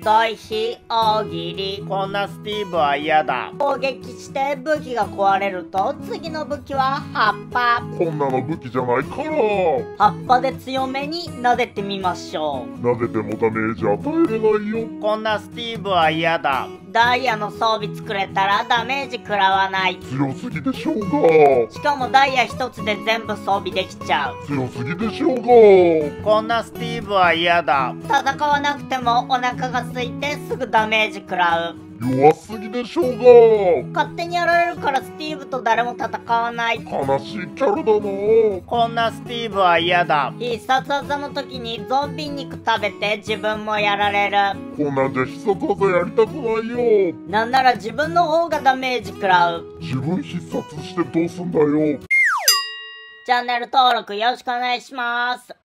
大非大喜利。こんなスティーブは嫌だ。攻撃して武器が壊れると次の武器は葉っぱ。こんなの武器じゃないから。葉っぱで強めに撫でてみましょう。撫でてもダメージ与えれないよ。こんなスティーブは嫌だ。ダイヤの装備作れたらダメージ食らわない。強すぎでしょうが。しかもダイヤ一つで全部装備できちゃう。強すぎでしょうが。こんなスティーブは嫌だ。戦わなくてもお腹が空いてすぐダメージ食らう。弱すぎでしょうが。勝手にやられるからスティーブと誰も戦わない。悲しいキャラだな。こんなスティーブは嫌だ。必殺技の時にゾンビ肉食べて自分もやられる。こんなんじゃ必殺技やりたくないよ。なんなら自分の方がダメージ食らう。自分必殺してどうすんだよ。チャンネル登録よろしくお願いします